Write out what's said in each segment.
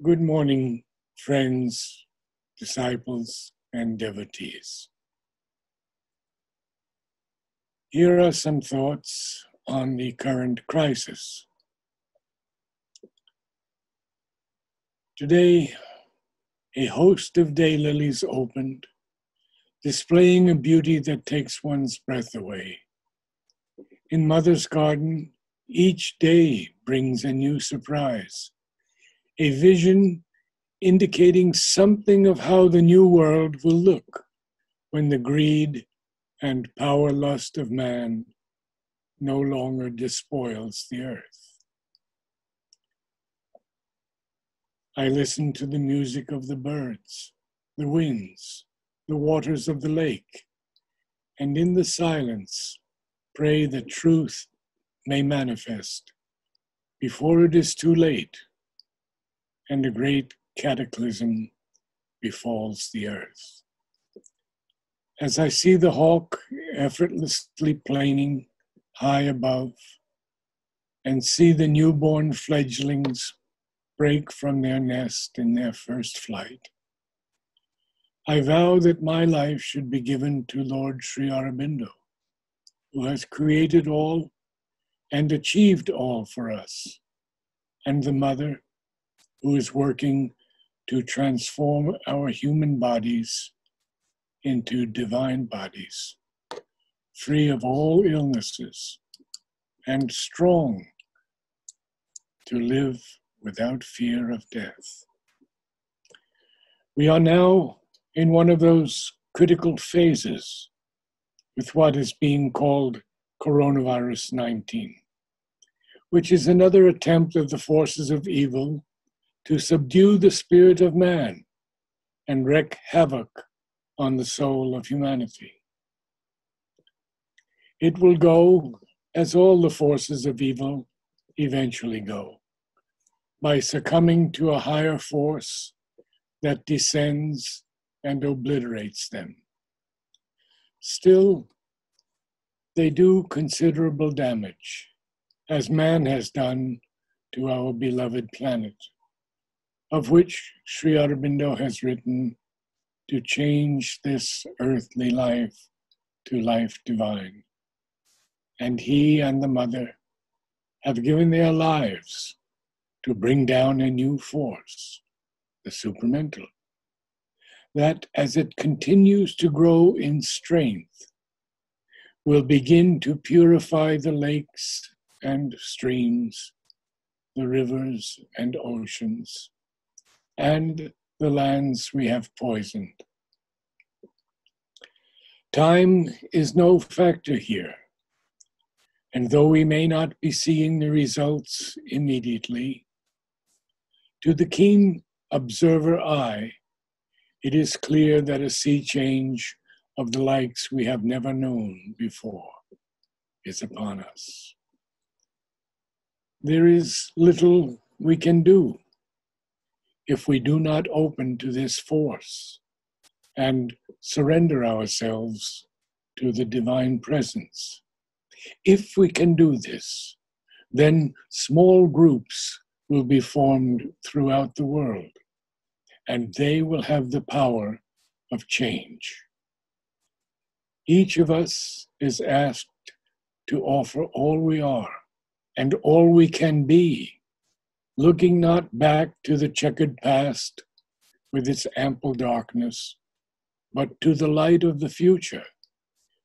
Good morning, friends, disciples, and devotees. Here are some thoughts on the current crisis. Today, a host of daylilies opened, displaying a beauty that takes one's breath away. In Mother's Garden, each day brings a new surprise, a vision indicating something of how the new world will look when the greed and power lust of man no longer despoils the earth. I listen to the music of the birds, the winds, the waters of the lake, and in the silence pray that truth may manifest before it is too late and a great cataclysm befalls the earth. As I see the hawk effortlessly planing high above, and see the newborn fledglings break from their nest in their first flight, I vow that my life should be given to Lord Sri Aurobindo, who has created all and achieved all for us, and the Mother, who is working to transform our human bodies into divine bodies, free of all illnesses and strong to live without fear of death. We are now in one of those critical phases with what is being called coronavirus 19, which is another attempt of the forces of evil to subdue the spirit of man and wreak havoc on the soul of humanity. It will go as all the forces of evil eventually go, by succumbing to a higher force that descends and obliterates them. Still, they do considerable damage, as man has done to our beloved planet of which Sri Aurobindo has written to change this earthly life to life divine. And he and the mother have given their lives to bring down a new force, the supramental, that as it continues to grow in strength, will begin to purify the lakes and streams, the rivers and oceans, and the lands we have poisoned. Time is no factor here, and though we may not be seeing the results immediately, to the keen observer eye, it is clear that a sea change of the likes we have never known before is upon us. There is little we can do if we do not open to this force and surrender ourselves to the divine presence. If we can do this, then small groups will be formed throughout the world, and they will have the power of change. Each of us is asked to offer all we are and all we can be looking not back to the checkered past with its ample darkness, but to the light of the future,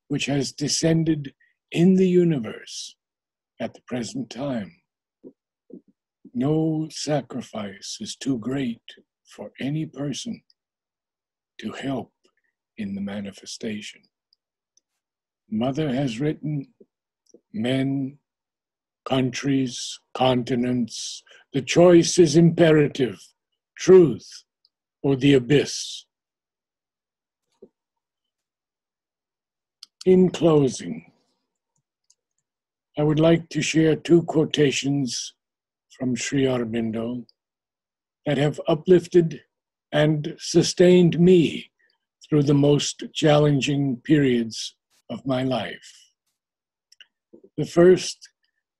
which has descended in the universe at the present time. No sacrifice is too great for any person to help in the manifestation. Mother has written, men countries, continents. The choice is imperative truth or the abyss. In closing, I would like to share two quotations from Sri Aurobindo that have uplifted and sustained me through the most challenging periods of my life. The first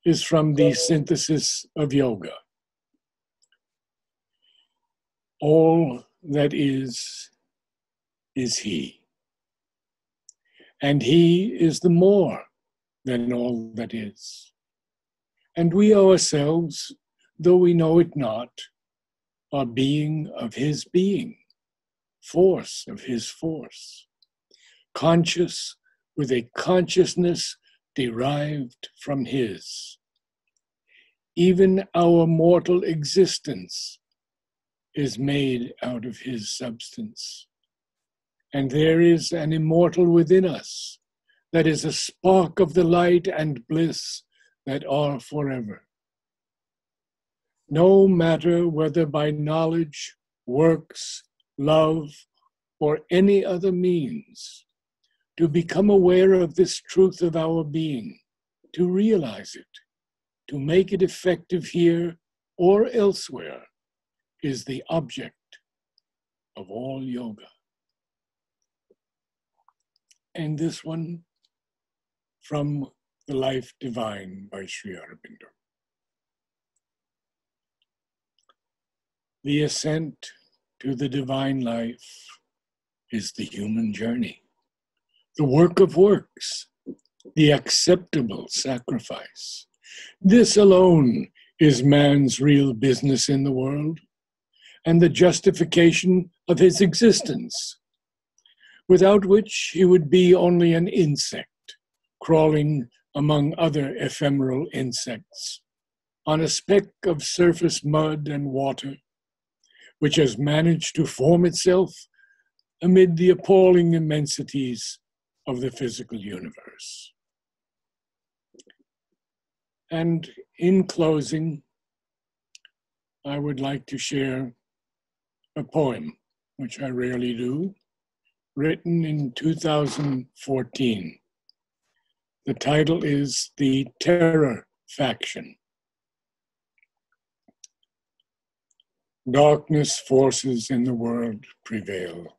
is from the synthesis of yoga. all that is, is He. And He is the more than all that is. And we ourselves, though we know it not, are being of His being, force of His force, conscious with a consciousness derived from His. Even our mortal existence is made out of His substance. And there is an immortal within us that is a spark of the light and bliss that are forever. No matter whether by knowledge, works, love, or any other means, to become aware of this truth of our being, to realize it, to make it effective here or elsewhere, is the object of all yoga. And this one from The Life Divine by Sri Aurobindo. The ascent to the divine life is the human journey the work of works, the acceptable sacrifice. This alone is man's real business in the world and the justification of his existence, without which he would be only an insect crawling among other ephemeral insects on a speck of surface mud and water, which has managed to form itself amid the appalling immensities of the physical universe. And in closing, I would like to share a poem, which I rarely do, written in 2014. The title is The Terror Faction. Darkness forces in the world prevail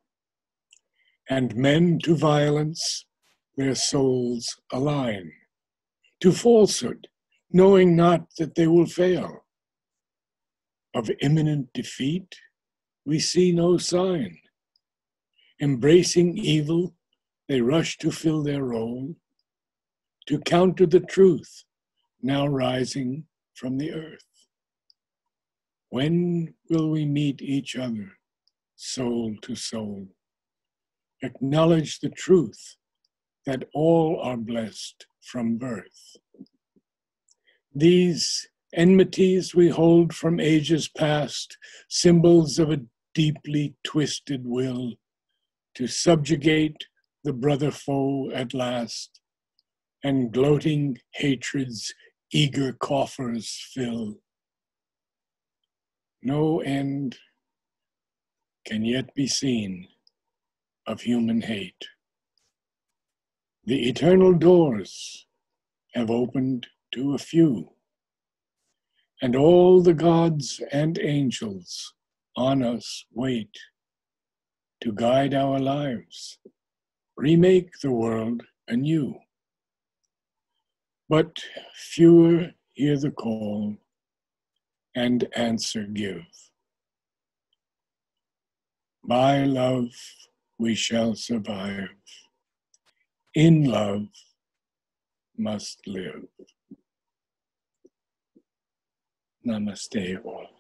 and men to violence their souls align, to falsehood, knowing not that they will fail. Of imminent defeat, we see no sign. Embracing evil, they rush to fill their role, to counter the truth now rising from the earth. When will we meet each other, soul to soul? Acknowledge the truth that all are blessed from birth. These enmities we hold from ages past, symbols of a deeply twisted will to subjugate the brother foe at last, and gloating hatred's eager coffers fill. No end can yet be seen of human hate. The eternal doors have opened to a few, and all the gods and angels on us wait to guide our lives, remake the world anew. But fewer hear the call and answer give. My love, we shall survive. In love must live. Namaste all.